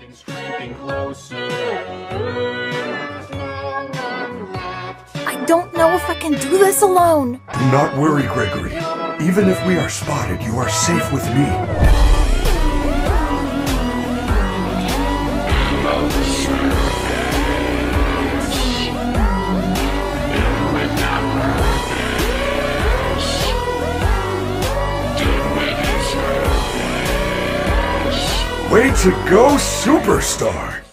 Something's creeping closer. I don't know if I can do this alone. Do not worry, Gregory. Even if we are spotted, you are safe with me. Way to go, superstar!